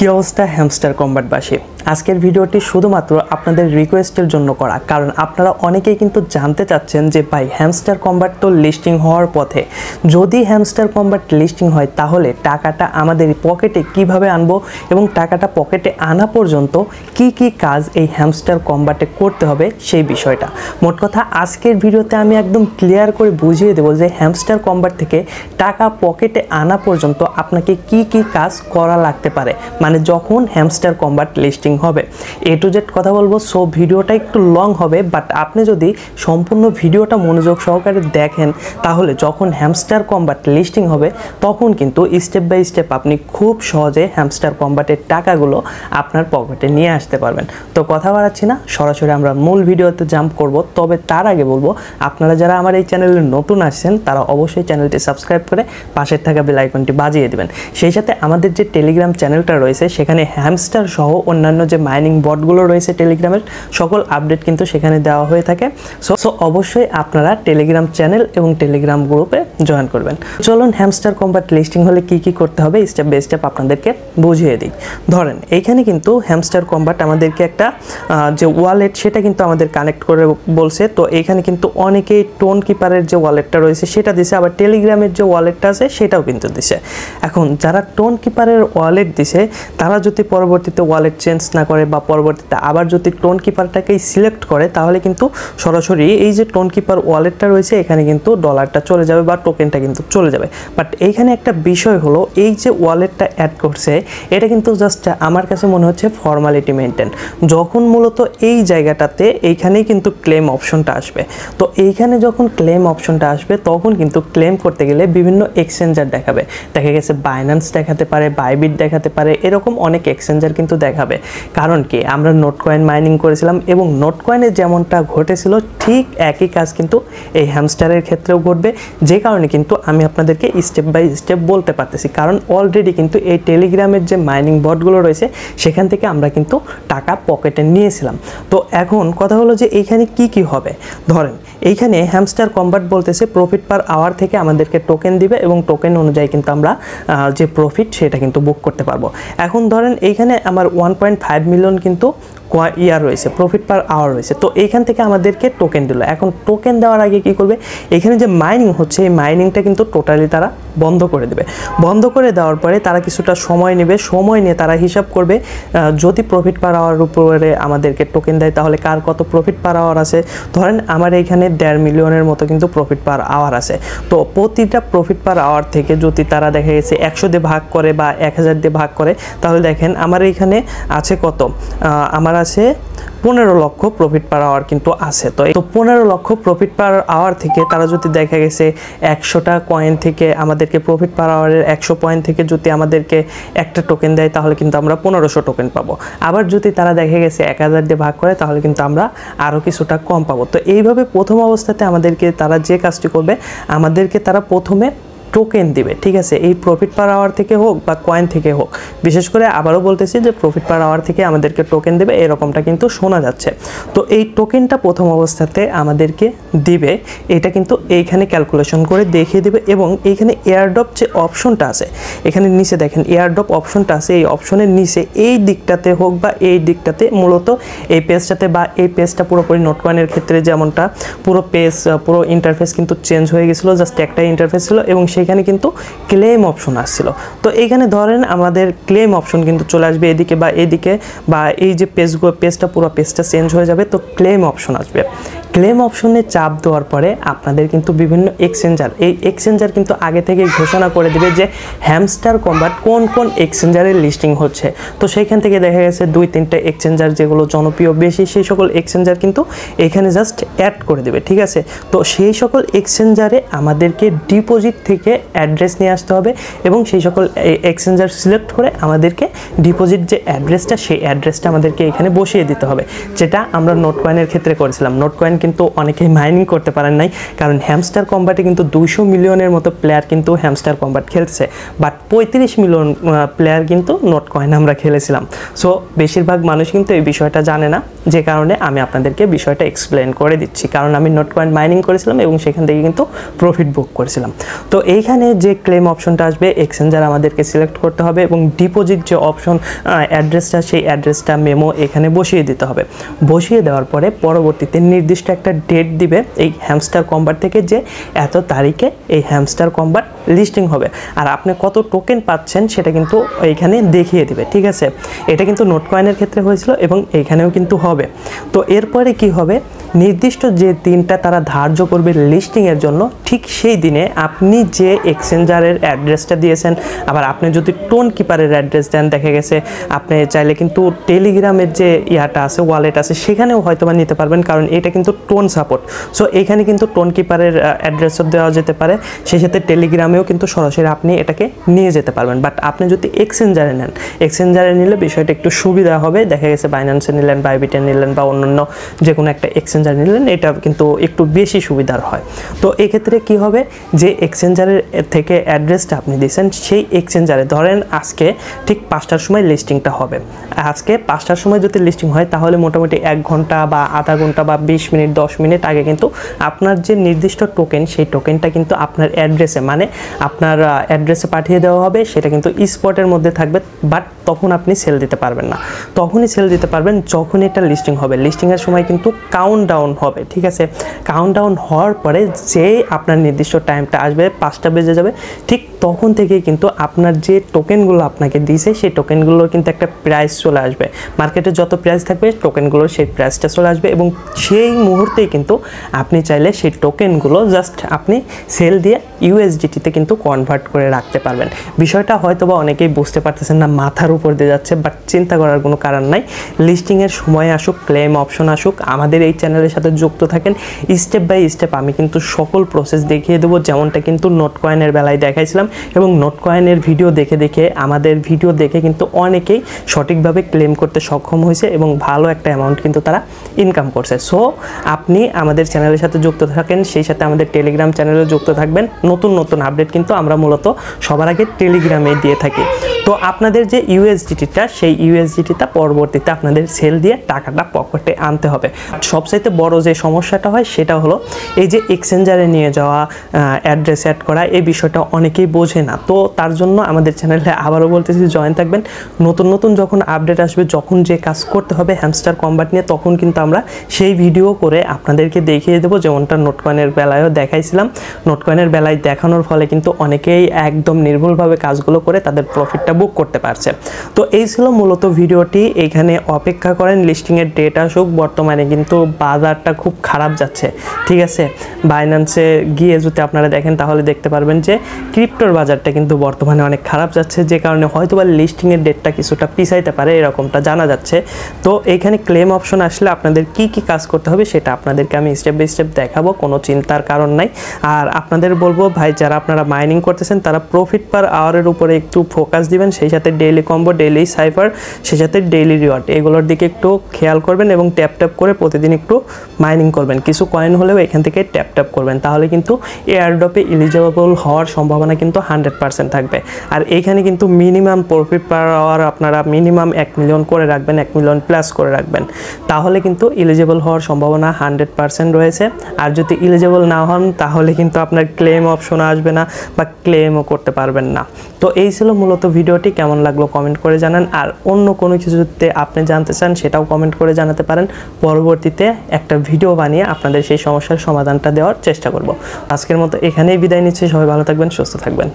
কি অবস্থা? হ্যামস্টার কম্বাটবাসী আজকের ভিডিওটি শুধুমাত্র আপনাদের রিকোয়েস্টের জন্য করা, কারণ আপনারা অনেকেই কিন্তু জানতে চাচ্ছেন যে ভাই হ্যামস্টার কম্বাট তো লিস্টিং হওয়ার পথে। যদি হ্যামস্টার কম্বাট লিস্টিং হয়, তাহলে টাকাটা আমাদের পকেটে কীভাবে আনব এবং টাকাটা পকেটে আনা পর্যন্ত কি কি কাজ এই হ্যামস্টার কম্বাটে করতে হবে সেই বিষয়টা। মোট কথা, আজকের ভিডিওতে আমি একদম ক্লিয়ার করে বুঝিয়ে দেবো যে হ্যামস্টার কম্বাট থেকে টাকা পকেটে আনা পর্যন্ত আপনাকে কি কি কাজ করা লাগতে পারে। মানে যখন হ্যামস্টার কম্বাট লিস্টিং হবে। এ টু জেড কথা বলব সো ভিডিওটা একটু লং হবে বাট আপনি যদি সম্পূর্ণ ভিডিওটা মনোযোগ সহকারে দেখেন, তাহলে যখন হ্যামস্টার কম্বাট লিস্টিং হবে, তখন কিন্তু স্টেপ বাই স্টেপ আপনি খুব সহজে হ্যামস্টার কম্বাটের টাকাগুলো আপনার পকেটে নিয়ে আসতে পারবেন। তো কথা বাড়াচ্ছি না, সরাসরি আমরা মূল ভিডিওতে জাম্প করব, তবে তার আগে বলব, আপনারা যারা আমার এই চ্যানেলে নতুন আসছেন, তারা অবশ্যই চ্যানেলটি সাবস্ক্রাইব করে পাশের থাকা বেল আইকনটি বাজিয়ে দেবেন। সেই সাথে আমাদের যে টেলিগ্রাম চ্যানেলটা রয়েছে, সেখানে হ্যামস্টার সহ অন্যান্য যে মাইনিং বটগুলো রয়েছে টেলিগ্রামের সকল আপডেট কিন্তু সেখানে দেওয়া হয়ে থাকে। সো সো অবশ্যই আপনারা টেলিগ্রাম চ্যানেল এবং টেলিগ্রাম গ্রুপে জয়েন করবেন। চলুন হ্যামস্টার কম্বাট লিস্টিং হলে কি কি করতে হবে স্টেপ বাই স্টেপ আপনাদেরকে বুঝিয়ে দিই। ধরেন, এইখানে কিন্তু হ্যামস্টার কম্বাট আমাদেরকে একটা যে ওয়ালেট সেটা কিন্তু আমাদের কানেক্ট করে বলছে। তো এইখানে কিন্তু অনেকেই টোন কিপারের যে ওয়ালেটটা রয়েছে সেটা দিছে, আবার টেলিগ্রামের যে ওয়ালেটটা আছে সেটাও কিন্তু দিছে। এখন যারা টোন কিপারের ওয়ালেট দিছে, তারা যদি পরবর্তীতে ওয়ালেট চেঞ্জ না করে বা পরবর্তীতে আবার যদি টোন কিপারটাকেই সিলেক্ট করে, তাহলে কিন্তু সরাসরি এই যে টোন কিপার ওয়ালেটটা রয়েছে, এখানে কিন্তু ডলারটা চলে যাবে বা টোকেনটা কিন্তু চলে যাবে। বাট এইখানে একটা বিষয় হলো, এই যে ওয়ালেটটা অ্যাড করছে, এটা কিন্তু জাস্ট আমার কাছে মনে হচ্ছে ফর্মালিটি মেনটেন যখন মূলত এই জায়গাটাতে এইখানেই কিন্তু ক্লেম অপশনটা আসবে। তো এইখানে যখন ক্লেম অপশনটা আসবে, তখন কিন্তু ক্লেম করতে গেলে বিভিন্ন এক্সচেঞ্জার দেখাবে। দেখা গেছে বাইন্যান্স দেখাতে পারে বাইবিট দেখাতে পারে, এরকম অনেক এক্সচেঞ্জার কিন্তু দেখাবে। কারণ কি? আমরা নোট কয়েন মাইনিং করেছিলাম এবং নোট কয়েনে যেমনটা ঘটেছিল, ঠিক একই কাজ কিন্তু এই হ্যামস্টারের ক্ষেত্রেও ঘটবে। যে কারণে কিন্তু আমি আপনাদেরকে স্টেপ বাই স্টেপ বলতে পারতেছি। কারণ অলরেডি কিন্তু এই টেলিগ্রামের যে মাইনিং বটগুলো রয়েছে, সেখান থেকে আমরা কিন্তু টাকা পকেটে নিয়েছিলাম। তো এখন কথা হলো যে এইখানে কি কি হবে? ধরেন, এইখানে হ্যামস্টার কম্বাট বলতেছে প্রফিট পার আওয়ার থেকে আমাদেরকে টোকেন দিবে এবং টোকেন অনুযায়ী কিন্তু আমরা যে প্রফিট সেটা কিন্তু বুক করতে পারব। এখন ধরেন এইখানে আমার ওয়ান পয়েন্ট ফাইভ মিলিয়ন কিন্তু ইয়ার রয়েছে প্রফিট পার আওয়ার রয়েছে। তো এইখান থেকে আমাদেরকে টোকেন দিল। এখন টোকেন দেওয়ার আগে কি করবে? এখানে যে মাইনিং হচ্ছে, এই মাইনিংটা কিন্তু টোটালি তারা বন্ধ করে দেবে। বন্ধ করে দেওয়ার পরে তারা কিছুটা সময় নেবে। সময় নিয়ে তারা হিসাব করবে যদি প্রফিট পার আওয়ার উপরে আমাদেরকে টোকেন দেয়, তাহলে কার কত প্রফিট পার আওয়ার আছে? ধরেন আমার এইখানে দেড় মিলিয়নের মতো কিন্তু প্রফিট পার আওয়ার আছে। তো প্রতিটা প্রফিট পার আওয়ার থেকে যদি তারা দেখা গেছে একশো দিয়ে ভাগ করে বা এক হাজার দিয়ে ভাগ করে, তাহলে দেখেন আমার এইখানে আছে কত? আমার আছে, পনেরো লক্ষ প্রফিট পার আওয়ার কিন্তু আছে। তো তো পনেরো লক্ষ প্রফিট পার আওয়ার থেকে তারা যদি দেখা গেছে একশোটা কয়েন থেকে আমাদেরকে প্রফিট পার আওয়ারের একশো পয়েন্ট থেকে যদি আমাদেরকে একটা টোকেন দেয়, তাহলে কিন্তু আমরা পনেরোশো টোকেন পাবো। আবার যদি তারা দেখা গেছে এক হাজার দিয়ে ভাগ করে, তাহলে কিন্তু আমরা আরও কিছুটা কম পাবো। তো এইভাবে প্রথম অবস্থাতে আমাদেরকে তারা যে কাজটি করবে, আমাদেরকে তারা প্রথমে টোকেন দিবে, ঠিক আছে? এই প্রফিট পার আওয়ার থেকে হোক বা কয়েন থেকে হোক। বিশেষ করে আবারও বলতেছি যে প্রফিট পার আওয়ার থেকে আমাদেরকে টোকেন দেবে, এরকমটা কিন্তু শোনা যাচ্ছে। তো এই টোকেনটা প্রথম অবস্থাতে আমাদেরকে দিবে, এটা কিন্তু এইখানে ক্যালকুলেশন করে দেখিয়ে দেবে এবং এইখানে এয়ারড্রপ যে অপশনটা আছে, এখানে নিচে দেখেন এয়ারড্রপ অপশনটা আছে, এই অপশনের নিচে এই দিকটাতে হোক বা এই দিকটাতে মূলত এই পেজটাতে বা এই পেজটা পুরোপুরি নোট কয়েনের ক্ষেত্রে যেমনটা পুরো পেজ পুরো ইন্টারফেস কিন্তু চেঞ্জ হয়ে গেছিল জাস্ট একটা ইন্টারফেস ছিল এবং সেখানে কিন্তু ক্লেম অপশন আসছিল। তো এইখানে ধরেন আমাদের ক্লেম অপশন কিন্তু চলে আসবে এদিকে বা এদিকে বা এই যে পেজগুলো পেজটা পুরো পেজটা চেঞ্জ হয়ে যাবে, তো ক্লেম অপশন আসবে। ক্লেম অপশনে চাপ দেওয়ার পরে আপনাদের কিন্তু বিভিন্ন এক্সচেঞ্জার এই এক্সচেঞ্জার কিন্তু আগে থেকে ঘোষণা করে দেবে যে হ্যামস্টার কম্বাট কোন কোন এক্সচেঞ্জারের লিস্টিং হচ্ছে। তো সেইখান থেকে দেখা গেছে দুই, তিনটা এক্সচেঞ্জার যেগুলো জনপ্রিয় বেশি, সেই সকল এক্সচেঞ্জার কিন্তু এখানে জাস্ট অ্যাড করে দেবে, ঠিক আছে? তো সেই সকল এক্সচেঞ্জারে আমাদেরকে ডিপোজিট থেকে অ্যাড্রেস নিয়ে আসতে হবে এবং সেই সকল এক্সচেঞ্জার সিলেক্ট করে আমাদেরকে ডিপোজিট যে অ্যাড্রেসটা সেই অ্যাড্রেসটা আমাদেরকে এখানে বসিয়ে দিতে হবে। যেটা আমরা নোট কয়েনের ক্ষেত্রে করেছিলাম। নোট কয়েন কিন্তু অনেকেই মাইনিং করতে পারেন নাই। কারণ হ্যামস্টার কম্বাটে কিন্তু দুইশো মিলিয়নের মতো প্লেয়ার কিন্তু হ্যামস্টার কম্বাট খেলছে বাট পঁয়ত্রিশ মিলিয়ন প্লেয়ার কিন্তু নোট কয়েন আমরা খেলেছিলাম। সো বেশিরভাগ মানুষ কিন্তু এই বিষয়টা জানে না। যে কারণে আমি আপনাদেরকে বিষয়টা এক্সপ্লেন করে দিচ্ছি। কারণ আমি নোট কয়েন মাইনিং করেছিলাম এবং সেখান থেকে কিন্তু প্রফিট বুক করেছিলাম। তো এইখানে যে ক্লেম অপশনটা আসবে এক্সচেঞ্জার আমাদেরকে সিলেক্ট করতে হবে এবং ডিপোজিট যে অপশন অ্যাড্রেসটা সেই অ্যাড্রেসটা মেমো এখানে বসিয়ে দিতে হবে। বসিয়ে দেওয়ার পরে পরবর্তীতে নির্দিষ্ট একটা ডেট দিবে এই হ্যামস্টার কম্বার থেকে যে এত তারিখে এই হ্যামস্টার কম্বার লিস্টিং হবে। আর আপনি কত টোকেন পাচ্ছেন সেটা কিন্তু এইখানে দেখিয়ে দিবে, ঠিক আছে? এটা কিন্তু নোট কয়েনের ক্ষেত্রে হয়েছিল এবং এইখানেও কিন্তু হবে। তো এরপরে কি হবে? নির্দিষ্ট যে দিনটা তারা ধার্য করবে লিস্টিংয়ের জন্য, ঠিক সেই দিনে আপনি যে এক্সচেঞ্জারের অ্যাড্রেসটা দিয়েছেন, আবার আপনি যদি টোন কিপারের অ্যাড্রেস দেন, দেখা গেছে আপনি চাইলে কিন্তু টেলিগ্রামের যে ইয়াটা আছে, ওয়ালেট আছে, সেখানেও হয়তো বা নিতে পারবেন, কারণ এটা কিন্তু টোন সাপোর্ট। সো এখানে কিন্তু টোন কিপারের অ্যাড্রেসও দেওয়া যেতে পারে, সেই সাথে টেলিগ্রামেও কিন্তু সরাসরি আপনি এটাকে নিয়ে যেতে পারবেন। বাট আপনি যদি এক্সচেঞ্জারে নেন, এক্সচেঞ্জারে নিলে বিষয়টা একটু সুবিধা হবে, দেখা গেছে বাইন্যান্সে নিলেন বাইবিটে নিলেন, বা অন্যান্য যে কোনো একটা এক্সচেঞ্জার নিলেন, এটা কিন্তু একটু বেশি সুবিধার হয়। তো এক্ষেত্রে কি হবে? যে এক্সচেঞ্জারের থেকে অ্যাড্রেসটা আপনি দিয়েছেন, সেই এক্সচেঞ্জারে ধরেন আজকে ঠিক পাঁচটার সময় লিস্টিংটা হবে। আজকে পাঁচটার সময় যদি লিস্টিং হয়, তাহলে মোটামুটি এক ঘণ্টা বা আধা ঘণ্টা বা বিশ মিনিট, দশ মিনিট আগে কিন্তু আপনার যে নির্দিষ্ট টোকেন সেই টোকেনটা কিন্তু আপনার অ্যাড্রেসে মানে আপনার অ্যাড্রেসে পাঠিয়ে দেওয়া হবে, সেটা কিন্তু স্পটের মধ্যে থাকবে বাট তখন আপনি সেল দিতে পারবেন না। তখনই সেল দিতে পারবেন যখন এটা লিস্টিং হবে। লিস্টিংয়ের সময় কিন্তু কাউন্ট ডাউন হবে, ঠিক আছে? কাউন্ট ডাউন হওয়ার পরে যে আপনার নির্দিষ্ট টাইমটা আসবে, পাঁচটা বেজে যাবে, ঠিক তখন থেকেই কিন্তু আপনার যে টোকেনগুলো আপনাকে দিয়েছে, সেই টোকেনগুলোর কিন্তু একটা প্রাইস চলে আসবে। মার্কেটে যত প্রাইস থাকবে টোকেনগুলোর সেই প্রাইসটা চলে আসবে এবং সেই মুহূর্তেই কিন্তু আপনি চাইলে সেই টোকেনগুলো জাস্ট আপনি সেল দিয়ে ইউএসডিটিতে কিন্তু কনভার্ট করে রাখতে পারবেন। বিষয়টা হয়তো বা অনেকেই বুঝতে পারতেছেন না, মাথার উপর দিয়ে যাচ্ছে বাট চিন্তা করার কোনো কারণ নাই। লিস্টিংয়ের সময় আসুক ক্লেম অপশন আসুক, আমাদের এই চ্যানেলের সাথে যুক্ত থাকেন স্টেপ বাই স্টেপ আমি কিন্তু সকল প্রসেস দেখিয়ে দেবো। যেমনটা কিন্তু নোট কয়েনের বেলায় দেখাইছিলাম এবং নোট কয়েনের ভিডিও দেখে দেখে আমাদের ভিডিও দেখে কিন্তু অনেকেই সঠিকভাবে ক্লেম করতে সক্ষম হয়েছে এবং ভালো একটা অ্যামাউন্ট কিন্তু তারা ইনকাম করছে। সো আপনি আমাদের চ্যানেলের সাথে যুক্ত থাকেন, সেই সাথে আমাদের টেলিগ্রাম চ্যানেলে যুক্ত থাকবেন। নতুন নতুন আপডেট কিন্তু আমরা মূলত সবার আগে টেলিগ্রামে দিয়ে থাকি। তো আপনাদের যে ইউএসডিটিটা সেই ইউএসডিটিটা পরবর্তীতে আপনাদের সেল দিয়ে টাকাটা পকেটে আনতে হবে। সবচাইতে বড় যে সমস্যাটা হয় সেটা হলো এই যে এক্সচেঞ্জারে নিয়ে যাওয়া অ্যাড্রেস অ্যাড করা, এই বিষয়টা অনেকেই বোঝে না। তো তার জন্য আমাদের চ্যানেলে আবারও বলতেছি জয়েন থাকবেন। নতুন নতুন যখন আপডেট আসবে, যখন যে কাজ করতে হবে হ্যামস্টার কম্বাট নিয়ে, তখন কিন্তু আমরা সেই ভিডিও করে আপনাদেরকে দেখিয়ে দেবো। যেমনটা নোটকয়েনের বেলায়ও দেখাইছিলাম। নোটকয়েনের বেলায় দেখানোর ফলে কিন্তু অনেকেই একদম নির্ভুলভাবে কাজগুলো করে তাদের প্রফিটটা বুক করতে পারছে। তো এই ছিল মূলত ভিডিওটি এখানে অপেক্ষা করেন লিস্টিংয়ের ডেট আসুক, বর্তমানে কিন্তু বাজারটা খুব খারাপ যাচ্ছে, ঠিক আছে? বাইন্যান্সে গিয়ে যদি আপনারা দেখেন, তাহলে দেখতে পারবেন যে ক্রিপ্টোর বাজারটা কিন্তু বর্তমানে অনেক খারাপ যাচ্ছে, যে কারণে হয়তো বা লিস্টিংয়ের ডেটটা কিছুটা পিছাইতে পারে, এরকমটা জানা যাচ্ছে। তো এখানে ক্লেম অপশন আসলে আপনাদের কি কি কাজ করতে হবে, সেটা আপনাদেরকে আমি স্টেপ বাই স্টেপ দেখাবো, কোনো চিন্তার কারণ নাই। আর আপনাদের বলব, ভাই, যারা আপনারা মাইনিং করতেছেন, তারা প্রফিট পার আওয়ারের উপরে একটু ফোকাস দিবেন, সেই সাথে ডেইলি কম্বো ডেইলি সাইফার সেই সাথে ডেইলি রিওয়ার্ড এগুলোর দিকে একটু খেয়াল করবেন এবং ট্যাপ ট্যাপ করে প্রতিদিন একটু মাইনিং করবেন। কিছু কয়েন হলেও এখান থেকে ট্যাপ ট্যাপ করবেন। তাহলে কিন্তু এয়ারড্রপে এলিজিবল হওয়ার সম্ভাবনা কিন্তু হান্ড্রেড পার্সেন্ট থাকবে। আর এইখানে কিন্তু মিনিমাম প্রফিট পার আওয়ার আপনারা মিনিমাম এক মিলিয়ন করে রাখবেন, এক মিলিয়ন প্লাস করে রাখবেন। তাহলে কিন্তু এলিজিবল হওয়ার সম্ভাবনা হান্ড্রেড পার্সেন্ট রয়েছে। আর যদি এলিজিবল না হন, তাহলে কিন্তু আপনার ক্লেম অপশন আসবে না বা ক্লেমও করতে পারবেন না। তো এই ছিল মূলত ভিডিওটি। কেমন লাগল কমেন্ট করে জানান। আর অন্য কোনো কিছুতে আপনি জানতে চান, সেটাও কমেন্ট করে জানাতে পারেন। পরবর্তীতে একটা ভিডিও বানিয়ে আপনাদের সেই সমস্যার সমাধানটা দেওয়ার চেষ্টা করব। আজকের মতো এখানেই বিদায় নিচ্ছি। সবাই ভালো থাকবেন, সুস্থ থাকবেন।